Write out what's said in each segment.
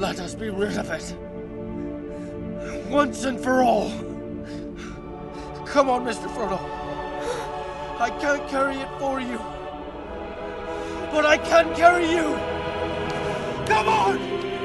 let us be rid of it. Once and for all. Come on, Mr. Frodo. I can't carry it for you. But I can carry you. Come on!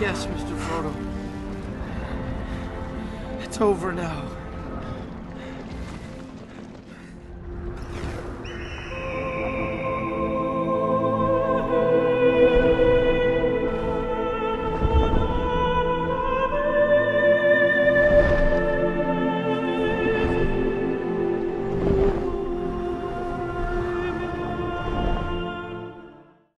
Yes, Mr. Frodo. It's over now.